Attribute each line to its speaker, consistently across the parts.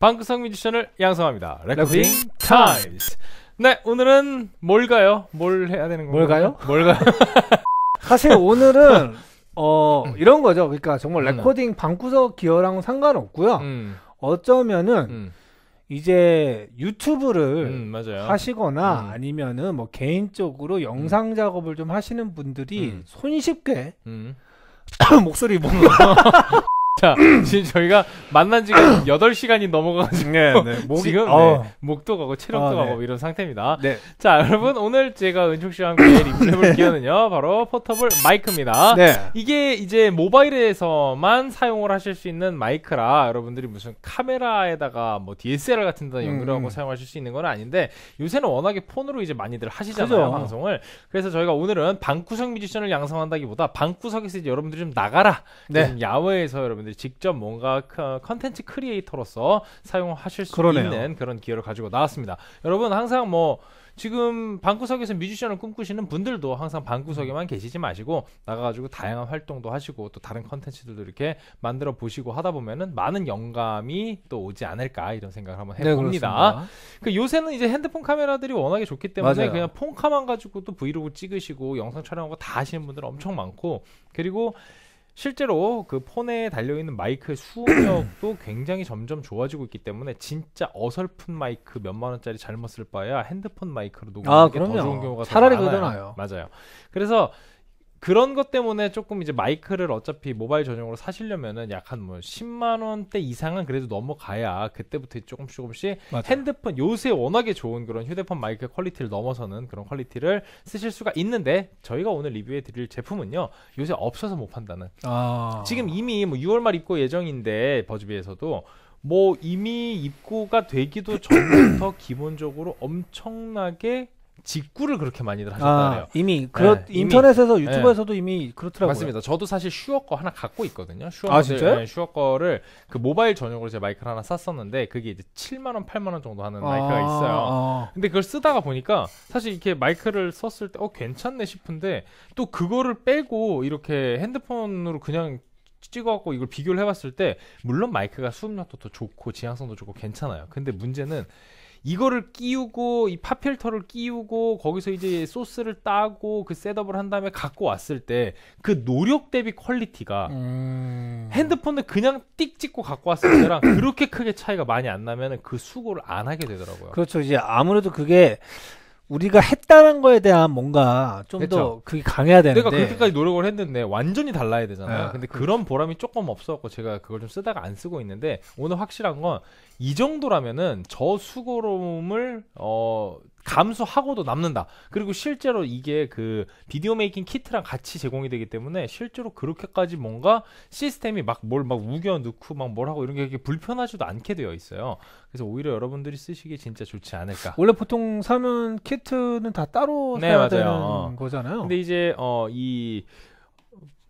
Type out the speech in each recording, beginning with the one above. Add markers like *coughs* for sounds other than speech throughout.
Speaker 1: 방구석 뮤지션을 양성합니다. 레코딩 타임스. 네, 오늘은 뭘까요? 뭘 해야 되는 건가요?
Speaker 2: 뭘까요?
Speaker 1: 뭘까요? *laughs*
Speaker 2: 사실 오늘은 어 이런 거죠. 그러니까 정말
Speaker 1: 음.
Speaker 2: 레코딩 방구석 기어랑 상관없고요.
Speaker 1: 음,
Speaker 2: 어쩌면은
Speaker 1: 음,
Speaker 2: 이제 유튜브를
Speaker 1: 음.
Speaker 2: 하시거나
Speaker 1: 음.
Speaker 2: 아니면은 뭐 개인적으로 영상 작업을 좀 하시는 분들이
Speaker 1: 음.
Speaker 2: 손쉽게
Speaker 1: 음. *coughs*
Speaker 2: 목소리 뭔가 *laughs*
Speaker 1: 자, *clears throat* 지금 저희가 만난 지가 8시간이 *clears throat* 넘어가가지고
Speaker 2: 네, 네. *laughs* 목이
Speaker 1: 지금 네,
Speaker 2: 어.
Speaker 1: 목도 가고 체력도
Speaker 2: 아, 네.
Speaker 1: 가고 이런 상태입니다.
Speaker 2: 네.
Speaker 1: 자, 여러분 오늘 제가 은총 씨와 함께 리뷰해볼 *laughs* 기어는요, 바로 포터블 마이크입니다.
Speaker 2: 네.
Speaker 1: 이게 이제 모바일에서만 사용을 하실 수 있는 마이크라 여러분들이 무슨 카메라에다가 뭐 DSLR 같은 데 연결하고
Speaker 2: 음.
Speaker 1: 사용하실 수 있는 건 아닌데 요새는 워낙에 폰으로 이제 많이들 하시잖아요
Speaker 2: 그죠.
Speaker 1: 방송을 그래서 저희가 오늘은 방구석 뮤지션을 양성한다기보다 방구석에서 이제 여러분들이 좀 나가라
Speaker 2: 네.
Speaker 1: 좀 야외에서 여러분들 이 직접 뭔가 크- 컨텐츠 creator로서 사용하실 수
Speaker 2: 그러네요.
Speaker 1: 있는 그런 기회를 가지고 나왔습니다 여러분 항상 뭐 지금 방구석에서 뮤지션을 꿈꾸시는 분들도 항상 방구석에만 계시지 마시고 나가가지고 다양한 활동도 하시고 또 다른 컨텐츠들도 이렇게 만들어 보시고 하다 보면은 많은 영감이 또 오지 않을까 이런 생각을 한번
Speaker 2: 네,
Speaker 1: 해봅니다.
Speaker 2: 그렇습니다.
Speaker 1: 그 요새는 이제 핸드폰 카메라들이 워낙에 좋기 때문에
Speaker 2: 맞아요.
Speaker 1: 그냥 폰카만 가지고도 브이로그 찍으시고 영상 촬영하고 다 하시는 분들 엄청 많고 그리고 실제로 그 폰에 달려 있는 마이크의 수음력도 *clears throat* 굉장히 점점 좋아지고 있기 때문에 진짜 어설픈 마이크 몇만 원짜리 잘못 쓸 바에야 핸드폰 마이크로 녹음하는
Speaker 2: 아,
Speaker 1: 게 더
Speaker 2: 그럼요.
Speaker 1: 좋은 경우가 더
Speaker 2: 차라리
Speaker 1: 많아요.
Speaker 2: 그게 더 나아요.
Speaker 1: 맞아요. 그래서 그런 것 때문에 조금 이제 마이크를 어차피 모바일 전용으로 사시려면은 약 한 뭐 10만 원대 이상은 그래도 넘어가야 그때부터 조금씩 조금씩
Speaker 2: 맞아요.
Speaker 1: 핸드폰 요새 워낙에 좋은 그런 휴대폰 마이크 quality를 넘어서는 그런 quality를 쓰실 수가 있는데 저희가 오늘 리뷰해 드릴 제품은요 요새 없어서 못 판다는
Speaker 2: 아.
Speaker 1: 지금 이미 뭐 6월 말 입고 예정인데 버즈비에서도 뭐 이미 입고가 되기도 전부터 *coughs* 기본적으로 엄청나게 직구를 그렇게 많이들 하셨다 그래요.
Speaker 2: 아, 이미 그렇
Speaker 1: 네, 이미.
Speaker 2: 인터넷에서 유튜브에서도 이미 그렇더라고요.
Speaker 1: 맞습니다. 저도 사실 슈어 거 하나 갖고 있거든요. 슈어
Speaker 2: 아, 진짜요?
Speaker 1: 네, 슈어 거를 그 모바일 전용으로 제 마이크를 하나 샀었는데 그게 이제 7만 원, 8만 원 정도 하는 마이크가 있어요.
Speaker 2: 아,
Speaker 1: 근데 그걸 쓰다가 보니까 사실 이렇게 마이크를 썼을 때 어 괜찮네 싶은데 또 그거를 빼고 이렇게 핸드폰으로 그냥 찍어갖고 이걸 비교를 해봤을 때 물론 마이크가 수음력도 더 좋고 지향성도 좋고 괜찮아요. 근데 문제는 이거를 끼우고 이 pop filter를 끼우고 거기서 이제 소스를 따고 그 setup을 한 다음에 갖고 왔을 때 그 노력 대비 quality가
Speaker 2: 음.
Speaker 1: 핸드폰을 그냥 띡 찍고 갖고 왔을 때랑 *clears throat* 그렇게 크게 차이가 많이 안 나면은 그 수고를 안 하게 되더라고요.
Speaker 2: 그렇죠. 이제 아무래도 그게 우리가 했다는 거에 대한 뭔가 좀 더
Speaker 1: 그쵸.
Speaker 2: 그게 강해야 되는데.
Speaker 1: 내가 그렇게까지 노력을 했는데 완전히 달라야 되잖아요.
Speaker 2: 네,
Speaker 1: 근데
Speaker 2: 그렇죠.
Speaker 1: 그런 보람이 조금 없어갖고 제가 그걸 좀 쓰다가 안 쓰고 있는데 오늘 확실한 건 이 정도라면은 저 수고로움을 어 감수하고도 남는다. 그리고 실제로 이게 그 비디오 메이킹 키트랑 같이 제공이 되기 때문에 실제로 그렇게까지 뭔가 시스템이 막 뭘 막 우겨 넣고 막 뭘 하고 이런 게 불편하지도 않게 되어 있어요. 그래서 오히려 여러분들이 쓰시기에 진짜 좋지 않을까.
Speaker 2: 원래 보통 사면 키트는 다 따로
Speaker 1: 네,
Speaker 2: 사야
Speaker 1: 맞아요.
Speaker 2: 되는
Speaker 1: 어.
Speaker 2: 거잖아요.
Speaker 1: 근데 이제 어이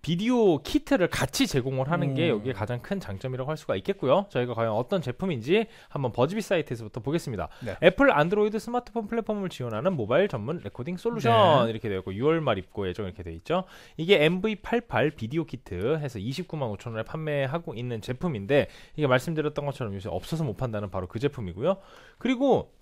Speaker 1: 비디오 키트를 같이 제공을 하는 게
Speaker 2: 음.
Speaker 1: 여기에 가장 큰 장점이라고 할 수가 있겠고요. 저희가 과연 어떤 제품인지 한번 버즈비 사이트에서부터 보겠습니다.
Speaker 2: 네.
Speaker 1: 애플 안드로이드 스마트폰 플랫폼을 지원하는 모바일 전문 레코딩 솔루션
Speaker 2: 네.
Speaker 1: 이렇게 되어 있고 6월 말 입고 예정 이렇게 되어 있죠. 이게 MV88 비디오 키트 해서 29만 5천 원에 판매하고 있는 제품인데 이게 말씀드렸던 것처럼 요새 없어서 못 판다는 바로 그 제품이고요. 그리고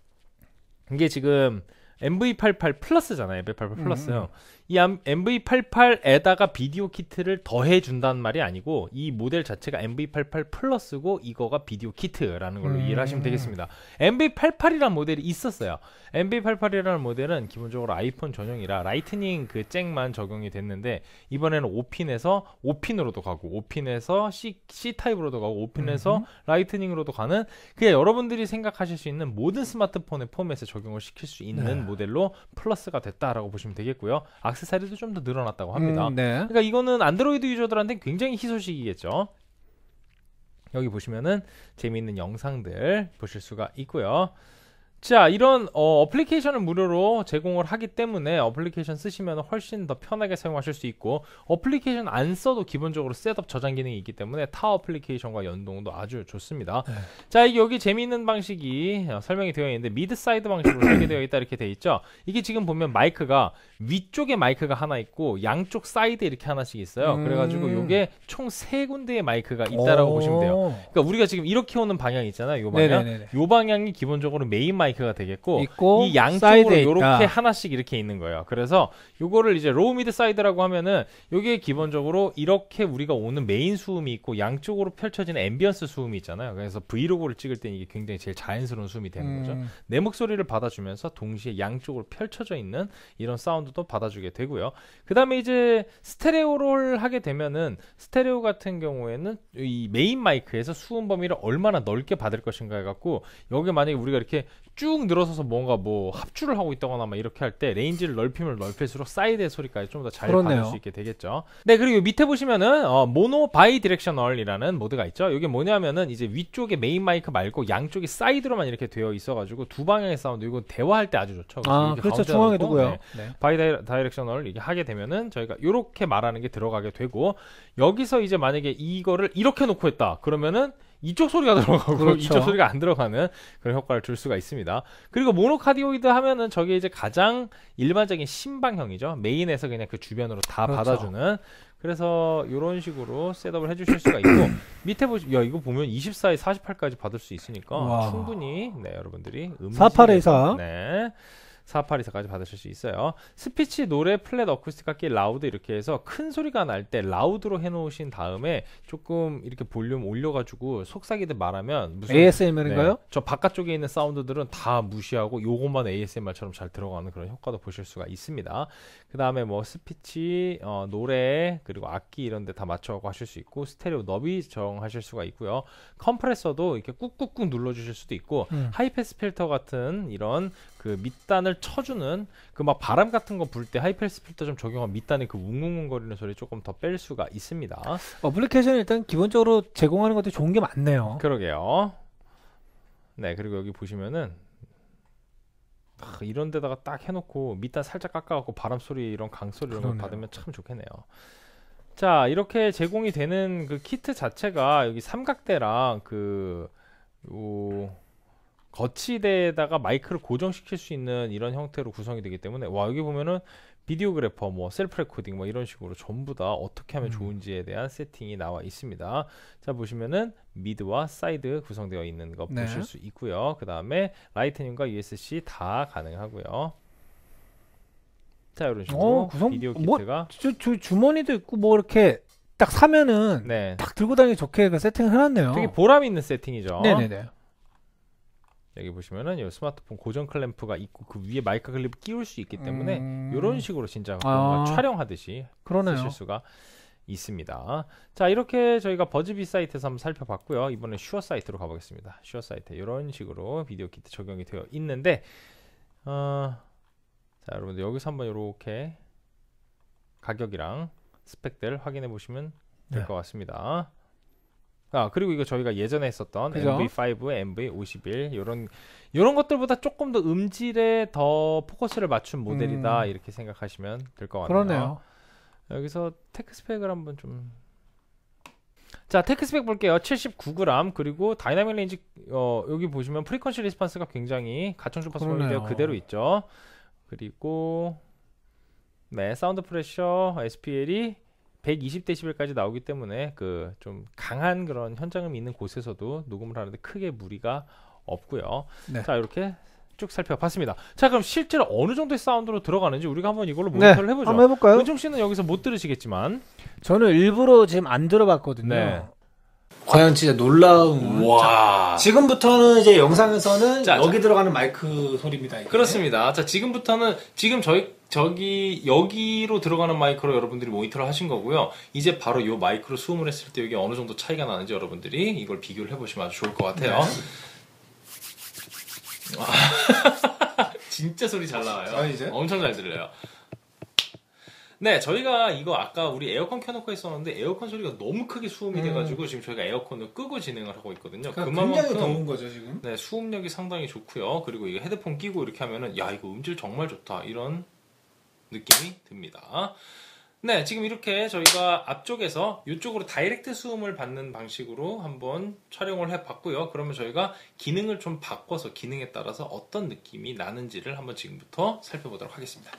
Speaker 1: 이게 지금 MV88 플러스잖아요. MV88 플러스요. 이 암- MV88에다가 비디오 키트를 더해 준다는 말이 아니고 이 모델 자체가 MV88 플러스고 이거가 비디오 키트라는 걸로
Speaker 2: 음.
Speaker 1: 이해를 하시면 되겠습니다. MV88이라는 모델이 있었어요. MV88이라는 모델은 기본적으로 아이폰 전용이라 라이트닝 그 잭만 적용이 됐는데 이번에는 5핀에서 5핀으로도 가고 5핀에서 C, C 타입으로도 가고 5핀에서
Speaker 2: 음흠.
Speaker 1: 라이트닝으로도 가는 그냥 여러분들이 생각하실 수 있는 모든 스마트폰의 포맷에 적용을 시킬 수 있는
Speaker 2: 네.
Speaker 1: 모델로 플러스가 됐다라고 보시면 되겠고요. 악세사리도 좀 더 늘어났다고 합니다.
Speaker 2: 음, 네.
Speaker 1: 그러니까 이거는 안드로이드 유저들한테 굉장히 희소식이겠죠. 여기 보시면은 재미있는 영상들 보실 수가 있고요. 자, 이런 어, 어플리케이션을 무료로 제공을 하기 때문에 어플리케이션 쓰시면 훨씬 더 편하게 사용하실 수 있고 어플리케이션 안 써도 기본적으로 setup 저장 기능이 있기 때문에 타 어플리케이션과 연동도 아주 좋습니다.
Speaker 2: 네.
Speaker 1: 자, 여기 재미있는 방식이 어, 설명이 되어 있는데 mid side 방식으로 *coughs* 설계되어 있다 이렇게 되어 있죠. 이게 지금 보면 마이크가 위쪽에 마이크가 하나 있고 양쪽 사이드 이렇게 하나씩 있어요.
Speaker 2: 음.
Speaker 1: 그래가지고 이게 총 세 군데의 마이크가 있다라고
Speaker 2: 오.
Speaker 1: 보시면 돼요. 그러니까 우리가 지금 이렇게 오는 방향 있잖아요. 요 방향.
Speaker 2: 네네네.
Speaker 1: 요 방향이 기본적으로 메인 마이크 가 되겠고
Speaker 2: 있고
Speaker 1: 이 양쪽으로
Speaker 2: 있다.
Speaker 1: 하나씩 이렇게 있는 거예요. 그래서 요거를 이제 raw mid side라고 하면은 요게 기본적으로 이렇게 우리가 오는 메인 수음이 있고 양쪽으로 펼쳐지는 ambience 수음이 있잖아요. 그래서 브이로그를 찍을 때 이게 굉장히 제일 자연스러운 수음이 되는 거죠.
Speaker 2: 음,
Speaker 1: 내 목소리를 받아주면서 동시에 양쪽으로 펼쳐져 있는 이런 사운드도 받아주게 되고요. 그 다음에 이제 스테레오를 하게 되면은 스테레오 같은 경우에는 이 메인 마이크에서 수음 범위를 얼마나 넓게 받을 것인가 해갖고 여기 만약에 우리가 이렇게 쭉 늘어서서 뭔가 뭐 합주를 하고 있다거나 막 이렇게 할 때 레인지를 넓히면 넓힐수록 사이드의 소리까지 좀 더 잘 받을. 수 있게 되겠죠. 네 그리고 밑에 보시면은 어, mono bi-directional이라는 모드가 있죠. 이게 뭐냐면은 이제 위쪽에 메인 마이크 말고 양쪽이 사이드로만 이렇게 되어 있어가지고 두 방향의 사운드 이거 대화할 때 아주 좋죠.
Speaker 2: 아 그렇죠 중앙에 두고요.
Speaker 1: 네.
Speaker 2: 네.
Speaker 1: bi di- directional 이게 하게 되면은 저희가 이렇게 말하는 게 들어가게 되고 여기서 이제 만약에 이거를 이렇게 놓고 했다 그러면은 이쪽 소리가 들어가고
Speaker 2: 그렇죠.
Speaker 1: 이쪽 소리가 안 들어가는 그런 효과를 줄 수가 있습니다. 그리고 mono cardioid 하면은 저게 이제 가장 일반적인 심장형이죠. 메인에서 그냥 그 주변으로 다
Speaker 2: 그렇죠.
Speaker 1: 받아주는. 그래서 이런 식으로 setup을 해주실 수가 있고 밑에 보시, 야 이거 보면 24에 48까지 받을 수 있으니까
Speaker 2: 와.
Speaker 1: 충분히 네 여러분들이 음질에서
Speaker 2: 4824.
Speaker 1: 네 4824까지 받으실 수 있어요. 스피치, 노래, flat, 어쿠스틱 악기, loud 이렇게 해서 큰 소리가 날 때 loud로 해놓으신 다음에 조금 이렇게 볼륨 올려가지고 속삭이듯 말하면 무슨
Speaker 2: ASMR인가요?
Speaker 1: 네, 저 바깥쪽에 있는 사운드들은 다 무시하고 요것만 ASMR처럼 잘 들어가는 그런 효과도 보실 수가 있습니다. 그 다음에 뭐 스피치, 어, 노래 그리고 악기 이런 데 다 맞춰갖고 하실 수 있고 스테레오 너비 정하실 수가 있고요. 컴프레서도 이렇게 꾹꾹꾹 눌러주실 수도 있고
Speaker 2: 음.
Speaker 1: high-pass filter 같은 이런 그 밑단을 쳐주는 그 막 바람 같은 거 불 때 high-pass filter 좀 적용한 밑단의 그 웅웅웅거리는 소리 조금 더 뺄 수가 있습니다.
Speaker 2: 어플리케이션 일단 기본적으로 제공하는 것도 좋은 게 많네요.
Speaker 1: 그러게요. 네, 그리고 여기 보시면은 아, 이런 데다가 딱 해놓고 밑단 살짝 깎아갖고 바람 소리 이런 강 소리 이런 거
Speaker 2: 그러네요.
Speaker 1: 받으면 참 좋겠네요. 자, 이렇게 제공이 되는 그 키트 자체가 여기 삼각대랑 그 요, 거치대에다가 마이크를 고정시킬 수 있는 이런 형태로 구성이 되기 때문에 와 여기 보면은 videographer 뭐 self recording 뭐 이런 식으로 전부 다 어떻게 하면
Speaker 2: 음.
Speaker 1: 좋은지에 대한 세팅이 나와 있습니다. 자 보시면은 mid와 side 구성되어 있는 거
Speaker 2: 네.
Speaker 1: 보실 수 있고요. 그 다음에 라이트닝과 USB-C 다 가능하고요. 자 이런 식으로
Speaker 2: 어, 구성-
Speaker 1: 비디오
Speaker 2: 뭐-
Speaker 1: 키트가
Speaker 2: 저, 저 주머니도 있고 뭐 이렇게 딱 사면은
Speaker 1: 네
Speaker 2: 딱 들고 다니기 좋게 그 세팅을 해놨네요.
Speaker 1: 되게 보람 있는 세팅이죠.
Speaker 2: 네네네.
Speaker 1: 여기 보시면은 이 스마트폰 고정 클램프가 있고 그 위에 마이크 클립 끼울 수 있기 때문에
Speaker 2: 음,
Speaker 1: 이런 식으로 진짜
Speaker 2: 아.
Speaker 1: 촬영하듯이
Speaker 2: 그러네요.
Speaker 1: 쓰실 수가 있습니다. 자 이렇게 저희가 버즈비 사이트에서 한번 살펴봤고요. 이번엔 슈어 사이트로 가보겠습니다. 슈어 사이트 이런 식으로 비디오 키트 적용이 되어 있는데 어, 자 여러분들 여기서 한번 이렇게 가격이랑 스펙들 확인해 보시면 될
Speaker 2: 네.
Speaker 1: 것 같습니다. 아 그리고 이거 저희가 예전에 했었던
Speaker 2: 그죠?
Speaker 1: MV5, MV51 이런 이런 것들보다 조금 더 음질에 더 포커스를 맞춘 모델이다
Speaker 2: 음.
Speaker 1: 이렇게 생각하시면 될 것 같네요.
Speaker 2: 그러네요.
Speaker 1: 여기서 tech 스펙을 한번 좀. 자, tech 스펙 볼게요. 79g 그리고 dynamic range 어, 여기 보시면 frequency response가 굉장히 가청 주파수. 범위대로 그대로 있죠. 그리고 네, sound pressure SPL이 120dB까지 나오기 때문에 그 좀 강한 그런 현장음이 있는 곳에서도 녹음을 하는데 크게 무리가 없고요.
Speaker 2: 네.
Speaker 1: 자, 이렇게 쭉 살펴봤습니다. 자, 그럼 실제로 어느 정도의 사운드로 들어가는지 우리가 한번 이걸로
Speaker 2: 네,
Speaker 1: 모니터를 해보죠.
Speaker 2: 한번 해볼까요?
Speaker 1: 은총 씨는 여기서 못 들으시겠지만
Speaker 2: 저는 일부러 지금 안 들어봤거든요.
Speaker 1: 네.
Speaker 2: 과연 진짜 놀라운.
Speaker 1: 와
Speaker 2: 지금부터는 이제 영상에서는
Speaker 1: 자,
Speaker 2: 여기 들어가는 마이크 소리입니다. 이게.
Speaker 1: 그렇습니다. 자 지금부터는 지금 저희 저기 여기로 들어가는 마이크로 여러분들이 모니터를 하신 거고요. 이제 바로 이 마이크로 수음을 했을 때 여기 어느 정도 차이가 나는지 여러분들이 이걸 비교를 해보시면 아주 좋을 것 같아요. 와, *laughs* 진짜 소리 잘 나와요.
Speaker 2: 아, 이제?
Speaker 1: 엄청 잘 들려요. 네, 저희가 이거 아까 우리 에어컨 켜놓고 했었는데 에어컨 소리가 너무 크게 수음이
Speaker 3: 음.
Speaker 1: 돼가지고 지금 저희가 에어컨을 끄고 진행을 하고 있거든요.
Speaker 3: 그러니까 굉장히 더운 거죠 지금.
Speaker 1: 네, 수음력이 상당히 좋고요. 그리고 이거 헤드폰 끼고 이렇게 하면은 야 이거 음질 정말 좋다 이런 느낌이 듭니다. 네, 지금 이렇게 저희가 앞쪽에서 이쪽으로 다이렉트 수음을 받는 방식으로 한번 촬영을 해봤고요. 그러면 저희가 기능을 좀 바꿔서 기능에 따라서 어떤 느낌이 나는지를 한번 지금부터 살펴보도록 하겠습니다.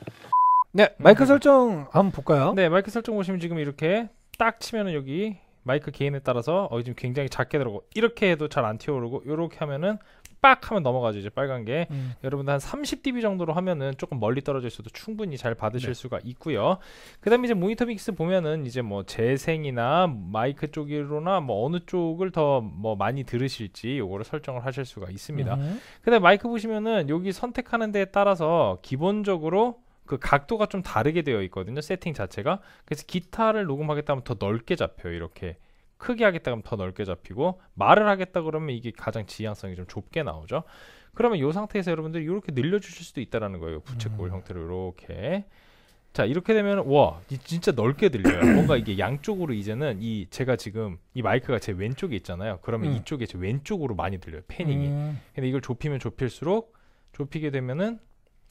Speaker 2: 네, 마이크 설정 한번 볼까요?
Speaker 1: 네, 마이크 설정 보시면 지금 이렇게 딱 치면은 여기 마이크 게인에 따라서 어 지금 굉장히 작게 들어오고 이렇게 해도 잘 안 튀어오르고 이렇게 하면은 빡 하면 넘어가죠 이제 빨간 게
Speaker 2: 음.
Speaker 1: 여러분들 한 30dB 정도로 하면은 조금 멀리 떨어져 있어도 충분히 잘 받으실
Speaker 2: 네.
Speaker 1: 수가 있고요. 그다음에 이제 모니터 믹스 보면은 이제 뭐 재생이나 마이크 쪽으로나 뭐 어느 쪽을 더 뭐 많이 들으실지 요거를 설정을 하실 수가 있습니다.
Speaker 2: 음.
Speaker 1: 근데 마이크 보시면은 여기 선택하는 데에 따라서 기본적으로 그 각도가 좀 다르게 되어 있거든요. 세팅 자체가. 그래서 기타를 녹음하겠다 하면 더 넓게 잡혀요. 이렇게. 크게 하겠다 하면 더 넓게 잡히고 말을 하겠다 그러면 이게 가장 지향성이 좀 좁게 나오죠. 그러면 이 상태에서 여러분들이 이렇게 늘려 주실 수도 있다라는 거예요. 부채꼴
Speaker 2: 음.
Speaker 1: 형태로 이렇게. 자, 이렇게 되면 와, 이 진짜 넓게 들려요. *clears throat* 뭔가 이게 양쪽으로 이제는 이 제가 지금 이 마이크가 제 왼쪽에 있잖아요. 그러면
Speaker 2: 음.
Speaker 1: 이쪽에 제 왼쪽으로 많이 들려요. 패닝이.
Speaker 2: 음.
Speaker 1: 근데 이걸 좁히면 좁힐수록 좁히게 되면은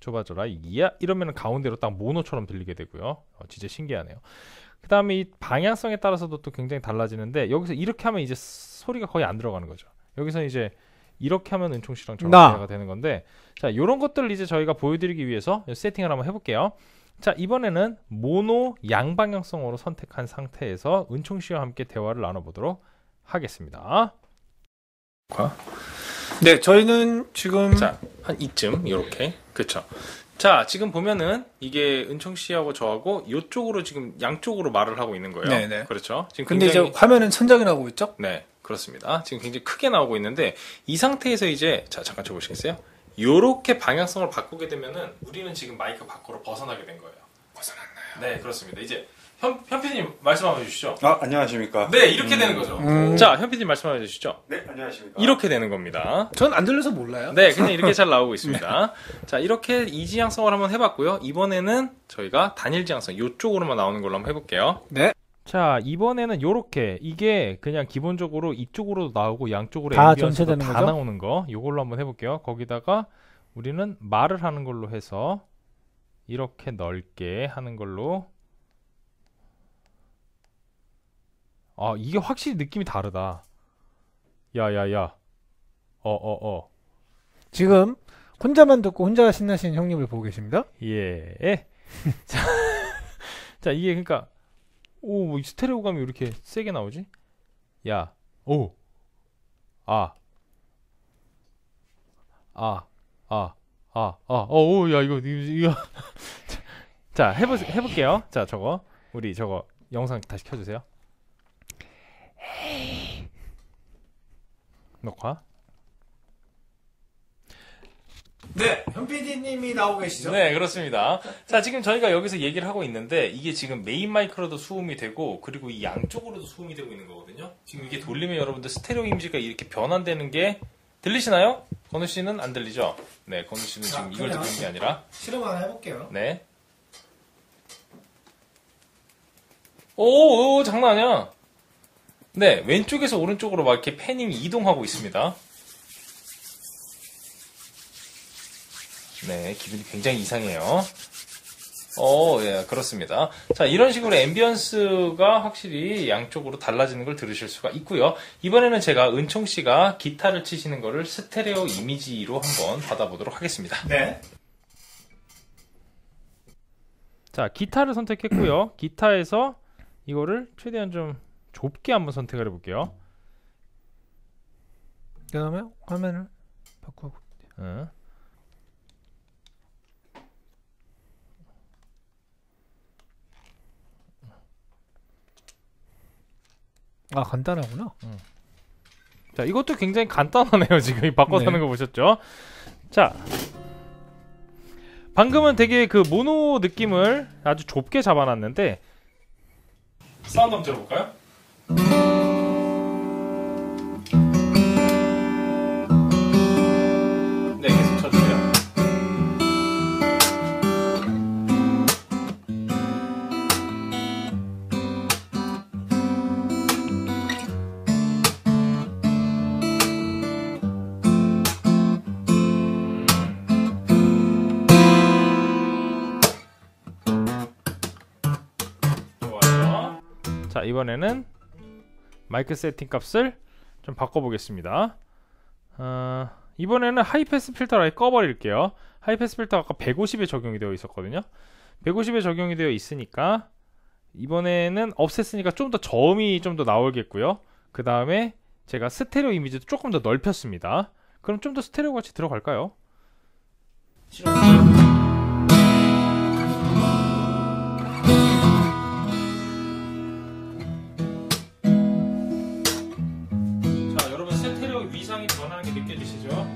Speaker 1: 좁아져라 이야 이러면은 가운데로 딱 모노처럼 들리게 되고요. 어, 진짜 신기하네요. 그 다음에 이 방향성에 따라서도 또 굉장히 달라지는데 여기서 이렇게 하면 이제 소리가 거의 안 들어가는 거죠. 여기서 이제 이렇게 하면 은총 씨랑 저랑
Speaker 2: 나.
Speaker 1: 대화가 되는 건데 자 이런 것들을 이제 저희가 보여드리기 위해서 세팅을 한번 해볼게요. 자 이번에는 모노 양방향성으로 선택한 상태에서 은총 씨와 함께 대화를 나눠보도록 하겠습니다.
Speaker 3: 네, 저희는 지금
Speaker 1: 자, 한 이쯤 이렇게. 그렇죠. 자, 지금 보면은 이게 은총 씨하고 저하고 이쪽으로 지금 양쪽으로 말을 하고 있는 거예요.
Speaker 3: 네네.
Speaker 1: 그렇죠. 지금
Speaker 3: 근데
Speaker 1: 굉장히
Speaker 3: 이제 화면은 천장이 나오고 있죠?
Speaker 1: 네, 그렇습니다. 지금 굉장히 크게 나오고 있는데 이 상태에서 이제 자, 잠깐 쳐 보시겠어요? 요렇게 방향성을 바꾸게 되면은 우리는 지금 마이크 밖으로 벗어나게 된 거예요. 벗어났나요? 네, 그렇습니다. 이제 현, 현 PD님 말씀 한번 해주시죠.
Speaker 4: 아 안녕하십니까?
Speaker 1: 네, 이렇게 되는 거죠.
Speaker 3: 음.
Speaker 1: 자, 현 PD님 말씀 한번 해주시죠.
Speaker 4: 네 안녕하십니까?
Speaker 1: 이렇게 되는 겁니다.
Speaker 3: 전 안 들려서 몰라요.
Speaker 1: 네, 그냥 이렇게 잘 나오고 *laughs* 있습니다. 자, 이렇게 이지향성을 한번 해봤고요. 이번에는 저희가 단일 지향성 이쪽으로만 나오는 걸로 한번 해볼게요.
Speaker 3: 네.
Speaker 1: 자, 이번에는 요렇게 이게 그냥 기본적으로 이쪽으로도 나오고 양쪽으로
Speaker 2: 다 전체되는
Speaker 1: 다
Speaker 2: 거죠?
Speaker 1: 나오는 거 요걸로 한번 해볼게요. 거기다가 우리는 말을 하는 걸로 해서 이렇게 넓게 하는 걸로 아 이게 확실히 느낌이 다르다. 야야야. 어어 어.
Speaker 2: 지금 혼자만 듣고 혼자 신나시는 형님을 보고 계십니다.
Speaker 1: 예. *laughs* 자, 자 이게 그러니까 오, 뭐 스테레오감이 왜 이렇게 세게 나오지? 야, 오, 아, 아, 아, 아, 아, 어, 오, 야 이거 이거, 이거. *laughs* 자, 해보 해볼게요. 자, 저거 우리 저거 영상 다시 켜주세요. 녹화.
Speaker 3: 네, 현 PD님이 나오고 계시죠?
Speaker 1: 네, 그렇습니다. 자, 지금 저희가 여기서 얘기를 하고 있는데 이게 지금 메인 마이크로도 수음이 되고 그리고 이 양쪽으로도 수음이 되고 있는 거거든요. 지금 이게 돌리면 여러분들 스테레오 이미지가 이렇게 변환되는 게 들리시나요? 건우 씨는 안 들리죠? 네, 건우 씨는
Speaker 3: 자,
Speaker 1: 지금 이걸
Speaker 3: 그냥-
Speaker 1: 듣고 있는 게 아니라
Speaker 3: 실험 하나 해볼게요.
Speaker 1: 네. 오, 오, 장난 아니야. 네, 왼쪽에서 오른쪽으로 막 이렇게 panning이 이동하고 있습니다. 네, 기분이 굉장히 이상해요. 어, 예, 그렇습니다. 자, 이런 식으로 ambience가 확실히 양쪽으로 달라지는 걸 들으실 수가 있고요. 이번에는 제가 은총 씨가 기타를 치시는 거를 스테레오 이미지로 한번 받아보도록 하겠습니다.
Speaker 3: 네.
Speaker 1: 자, 기타를 선택했고요. 기타에서 이거를 최대한 좀 좁게 한번 선택을 해볼게요.
Speaker 2: 그 다음에 화면을 바꾸고.
Speaker 1: 응.
Speaker 2: 아 간단하구나.
Speaker 1: 자, 이것도 굉장히 간단하네요. 지금 이 바꿔서
Speaker 2: 네.
Speaker 1: 하는 거 보셨죠? 자, 방금은 되게 그 모노 느낌을 아주 좁게 잡아놨는데 사운드 한번 들어볼까요? 네, 자, 이번에는 마이크 세팅 값을 좀 바꿔보겠습니다. 어, 이번에는 high-pass filter를 꺼버릴게요. high-pass filter 아까 150에 적용이 되어 있었거든요. 150에 적용이 되어 있으니까 이번에는 없앴으니까 좀 더 저음이 좀 더 나오겠고요. 그 다음에 제가 스테레오 이미지도 조금 더 넓혔습니다. 그럼 좀 더 스테레오 같이 들어갈까요? 자, 게 느껴지시죠?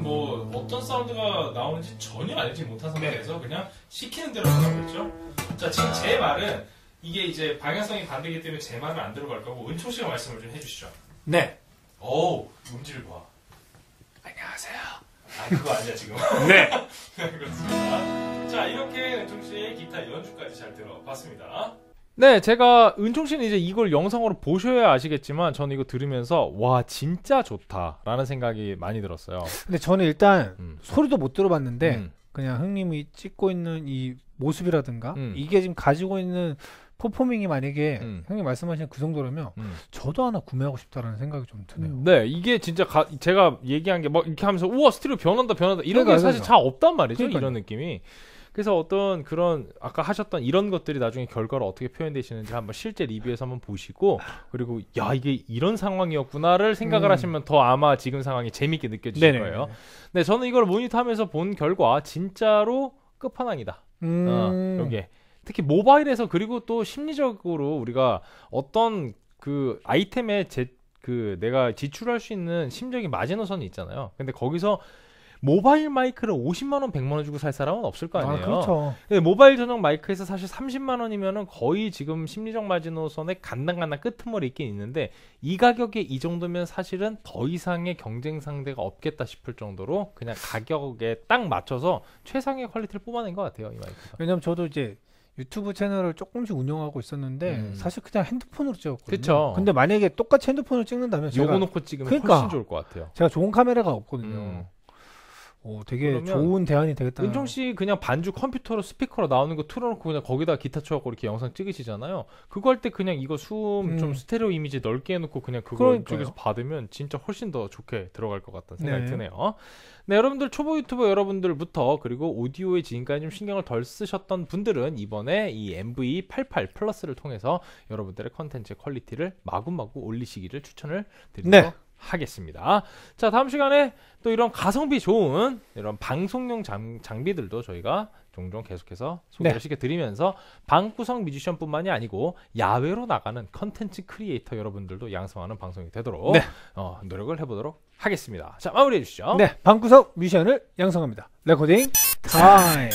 Speaker 1: 지금 뭐 어떤 사운드가 나오는지 전혀 알지 못한 상태에서 그냥 시키는 대로 하라고 했죠. 자, 지금 제 말은 이게 이제 방향성이 반대이기 때문에 제 말은 안 들어갈 거고 은총 씨가 말씀을 좀 해주시죠.
Speaker 3: 네.
Speaker 1: 어우, 음질 봐.
Speaker 3: 안녕하세요.
Speaker 1: 아, 그거 아니야, 지금. *laughs* *laughs*
Speaker 3: 네.
Speaker 1: 그렇습니다. 자, 이렇게 은총 씨의 기타 연주까지 잘 들어봤습니다. 네, 제가 은총 씨는 이제 이걸 영상으로 보셔야 아시겠지만 저는 이거 들으면서 와 진짜 좋다라는 생각이 많이 들었어요.
Speaker 2: 근데 저는 일단
Speaker 1: 음.
Speaker 2: 소리도 못 들어봤는데
Speaker 1: 음.
Speaker 2: 그냥 형님이 찍고 있는 이 모습이라든가
Speaker 1: 음.
Speaker 2: 이게 지금 가지고 있는 퍼포밍이 만약에
Speaker 1: 음.
Speaker 2: 형님 말씀하신 그 정도라면
Speaker 1: 음.
Speaker 2: 저도 하나 구매하고 싶다라는 생각이 좀 드네요.
Speaker 1: 네, 이게 진짜 가- 제가 얘기한 게 막 이렇게 하면서 우와 스티리오 변한다 변한다 이런 게
Speaker 2: 그러니까요,
Speaker 1: 사실
Speaker 2: 그러니까.
Speaker 1: 잘 없단 말이죠.
Speaker 2: 그러니까요.
Speaker 1: 이런 느낌이. 그래서 어떤 그런 아까 하셨던 이런 것들이 나중에 결과로 어떻게 표현되시는지 한번 실제 리뷰에서 한번 보시고 그리고 야 이게 이런 상황이었구나를 생각을
Speaker 2: 음.
Speaker 1: 하시면 더 아마 지금 상황이 재밌게 느껴지실
Speaker 2: 네네.
Speaker 1: 거예요. 네, 저는 이걸 모니터하면서 본 결과 진짜로 끝판왕이다.
Speaker 2: 음.
Speaker 1: 어, 여기에 특히 모바일에서 그리고 또 심리적으로 우리가 어떤 그 아이템에 제 그 내가 지출할 수 있는 심적인 마지노선이 있잖아요. 근데 거기서 모바일 마이크를 50만 원, 100만 원 주고 살 사람은 없을 거 아니에요.
Speaker 2: 아, 그렇죠.
Speaker 1: 모바일 전용 마이크에서 사실 30만 원이면은 거의 지금 심리적 마지노선의 간당간당 끄트머리 있긴 있는데 이 가격에 이 정도면 사실은 더 이상의 경쟁 상대가 없겠다 싶을 정도로 그냥 가격에 딱 맞춰서 최상의 퀄리티를 뽑아낸 것 같아요 이 마이크가.
Speaker 2: 왜냐면 저도 이제 유튜브 채널을 조금씩 운영하고 있었는데
Speaker 1: 음.
Speaker 2: 사실 그냥 핸드폰으로 찍었거든요.
Speaker 1: 그쵸.
Speaker 2: 근데 만약에 똑같이 핸드폰으로 찍는다면
Speaker 1: 요거 놓고 찍으면
Speaker 2: 그러니까.
Speaker 1: 훨씬 좋을 것 같아요.
Speaker 2: 제가 좋은 카메라가 없거든요.
Speaker 1: 음.
Speaker 2: 오, 되게
Speaker 1: 그러면
Speaker 2: 좋은 대안이 되겠다.
Speaker 1: 은총 씨 그냥 반주 컴퓨터로 스피커로 나오는 거 틀어놓고 그냥 거기다 기타 쳐갖고 이렇게 영상 찍으시잖아요. 그거 할 때 그냥 이거 수음
Speaker 2: 음.
Speaker 1: 좀 스테레오 이미지 넓게 해놓고 그냥 그거
Speaker 2: 그러니까요.
Speaker 1: 쪽에서 받으면 진짜 훨씬 더 좋게 들어갈 것 같다는 생각이
Speaker 2: 네.
Speaker 1: 드네요. 네, 여러분들 초보 유튜버 여러분들부터 그리고 오디오의 지금까지 좀 신경을 덜 쓰셨던 분들은 이번에 이 MV88 Plus를 통해서 여러분들의 컨텐츠 퀄리티를 마구마구 올리시기를 추천을 드리도록
Speaker 2: 네.
Speaker 1: 하겠습니다. 자, 다음 시간에 또 이런 가성비 좋은 이런 방송용 장, 장비들도 저희가 종종 계속해서 소개를
Speaker 2: 네.
Speaker 1: 시켜드리면서 방구석 뮤지션뿐만이 아니고 야외로 나가는 컨텐츠 크리에이터 여러분들도 양성하는 방송이 되도록
Speaker 2: 네.
Speaker 1: 어, 노력을 해보도록 하겠습니다. 자, 마무리해 주시죠.
Speaker 2: 네, 방구석 뮤지션을 양성합니다. 레코딩 타임.